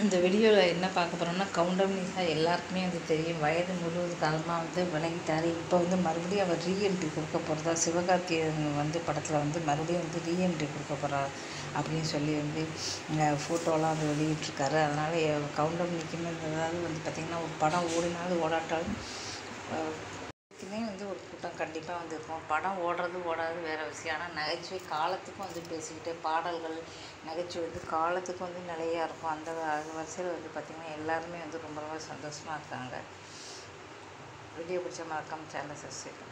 இந்த வீடியோவில் என்ன பார்க்க போகிறோம்னா கவுண்டமணிசா எல்லாருக்குமே வந்து தெரியும். வயது முழுவது காலமாக வந்து விலகிட்டார் இப்போ வந்து மறுபடியும் அவர் ரீஎன்ட்ரி கொடுக்க போகிறதா சிவகார்த்திகேயன் வந்து படத்தில் வந்து மறுபடியும் வந்து ரீஎன்ட்ரி கொடுக்க போகிறா அப்படின்னு சொல்லி வந்து ஃபோட்டோலாம் வந்து வெளியிட்ருக்காரு அதனால் கவுண்டம் இருந்ததாவது வந்து பார்த்திங்கன்னா ஒரு படம் ஓடினாலும் ஓடாட்டாலும் அஹ், இதுக்குமே வந்து ஒரு கூட்டம் கண்டிப்பாக வந்து இருக்கும் படம் ஓடுறது ஓடாது வேறு விஷயம். ஆனால் நகைச்சுவை காலத்துக்கும் வந்து பேசிக்கிட்டு பாடல்கள் நகைச்சுவை வந்து காலத்துக்கும் வந்து நிலையாக இருக்கும். அந்த அது வரிசையில் வந்து பார்த்திங்கன்னா எல்லாருமே வந்து ரொம்ப ரொம்ப சந்தோஷமாக இருக்காங்க. வீடியோ பிடிச்ச மறக்காமல் சேனலை சப்ஸ்கிரைப்